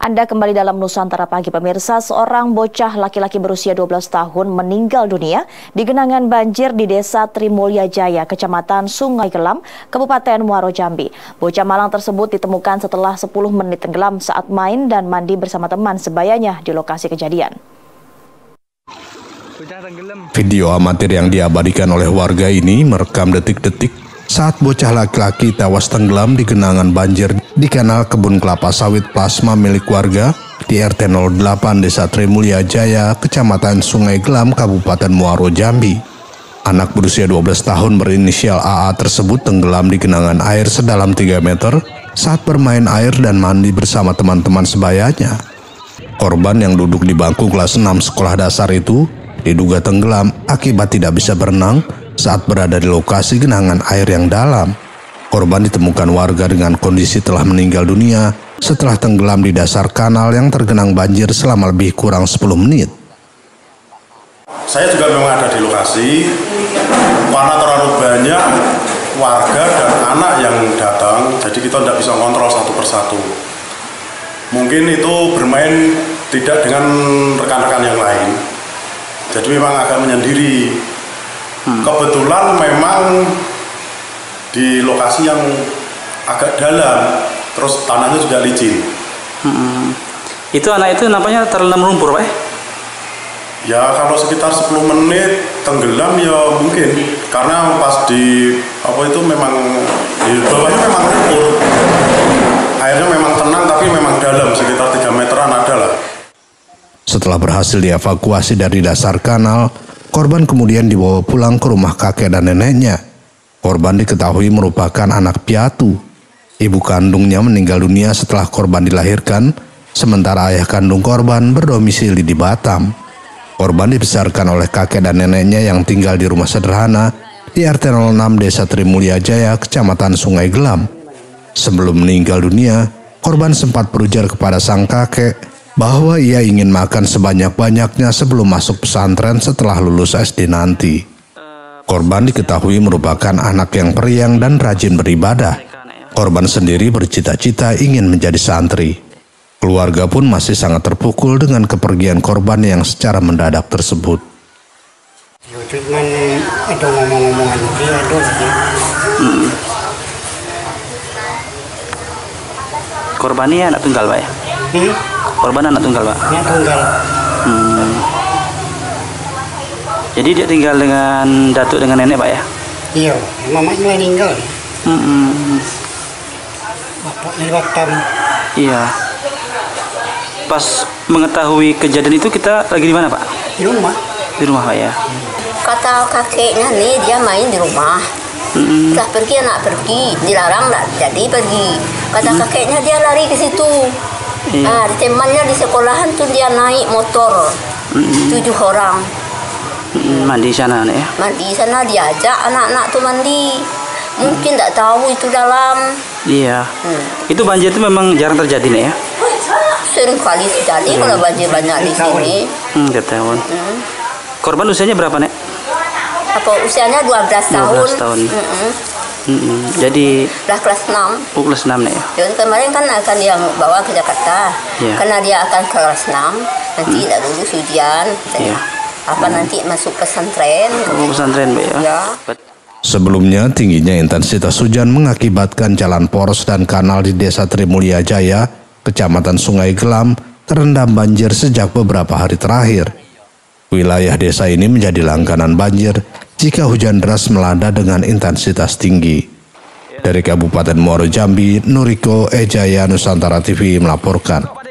Anda kembali dalam Nusantara Pagi Pemirsa, seorang bocah laki-laki berusia 12 tahun meninggal dunia di genangan banjir di Desa Trimulya Jaya, Kecamatan Sungai Gelam, Kabupaten Muaro Jambi. Bocah malang tersebut ditemukan setelah 10 menit tenggelam saat main dan mandi bersama teman sebayanya di lokasi kejadian. Video amatir yang diabadikan oleh warga ini merekam detik-detik saat bocah laki-laki tewas tenggelam di genangan banjir di kanal kebun kelapa sawit plasma milik warga di RT 08 Desa Trimulya Jaya, Kecamatan Sungai Gelam, Kabupaten Muaro Jambi. Anak berusia 12 tahun berinisial AA tersebut tenggelam di genangan air sedalam 3 meter saat bermain air dan mandi bersama teman-teman sebayanya. Korban yang duduk di bangku kelas 6 sekolah dasar itu diduga tenggelam akibat tidak bisa berenang saat berada di lokasi genangan air yang dalam. Korban ditemukan warga dengan kondisi telah meninggal dunia setelah tenggelam di dasar kanal yang tergenang banjir selama lebih kurang 10 menit. Saya juga memang ada di lokasi, karena terlalu banyak warga dan anak yang datang, jadi kita tidak bisa kontrol satu persatu. Mungkin itu bermain tidak dengan rekan-rekan yang lain, jadi memang agak menyendiri. Hmm. Kebetulan memang di lokasi yang agak dalam, terus tanahnya juga licin. Hmm. Itu anak itu nampaknya terendam lumpur, Pak? Ya kalau sekitar 10 menit tenggelam ya mungkin karena pas di apa itu memang di bawahnya memang lumpur. Airnya memang tenang tapi memang dalam sekitar 3 meteran ada lah. Setelah berhasil dievakuasi dari dasar kanal, korban kemudian dibawa pulang ke rumah kakek dan neneknya. Korban diketahui merupakan anak piatu. Ibu kandungnya meninggal dunia setelah korban dilahirkan, sementara ayah kandung korban berdomisili di Batam. Korban dibesarkan oleh kakek dan neneknya yang tinggal di rumah sederhana di RT 06 Desa Trimulya Jaya, Kecamatan Sungai Gelam. Sebelum meninggal dunia, korban sempat berujar kepada sang kakek bahwa ia ingin makan sebanyak-banyaknya sebelum masuk pesantren setelah lulus SD nanti. Korban diketahui merupakan anak yang periang dan rajin beribadah. Korban sendiri bercita-cita ingin menjadi santri. Keluarga pun masih sangat terpukul dengan kepergian korban yang secara mendadak tersebut. Cuman ada ngomong-ngomongan dia hmm. Korban ini anak tunggal, Pak ya? Hmm? Korban anak tunggal, Pak? Anak tunggal. Hmm. Jadi dia tinggal dengan datuk dengan nenek pak ya? Iya, mamanya meninggal. Mm -hmm. Bapaknya Batam. Iya. Pas mengetahui kejadian itu kita lagi di mana pak? Di rumah. Di rumah pak ya. Kata kakeknya nih dia main di rumah. Mm-hmm. pergi anak pergi, dilarang lah jadi pergi. Kata mm-hmm. kakeknya dia lari ke situ. Iya. Nah, temannya di sekolahan tuh dia naik motor mm-hmm. tujuh orang Hmm, mandi sana ya? Mandi sana diajak anak-anak tuh mandi. Mungkin tidak hmm. tahu itu dalam. Iya. Hmm. Itu banjir itu memang jarang terjadi nih ya? Sering kali terjadi hmm. kalau banjir banyak di sini. Hmm, tahun. Hmm. Korban usianya berapa nek? Apa usianya 12 tahun. 12 tahun. Hmm -hmm. Hmm, jadi udah kelas 6. Oh, kelas 6 nih ya. Jadi kemarin kan akan dia bawa ke Jakarta. Yeah. Karena dia akan kelas 6, nanti tidak lulus ujian. Yeah apa nanti masuk pesantren oh, pesantren ya, ya. Sebelumnya, tingginya intensitas hujan mengakibatkan jalan poros dan kanal di Desa Trimulya Jaya, Kecamatan Sungai Gelam, terendam banjir sejak beberapa hari terakhir. Wilayah desa ini menjadi langganan banjir jika hujan deras melanda dengan intensitas tinggi. Dari Kabupaten Muaro Jambi, Nuriko Ejaya Nusantara TV melaporkan.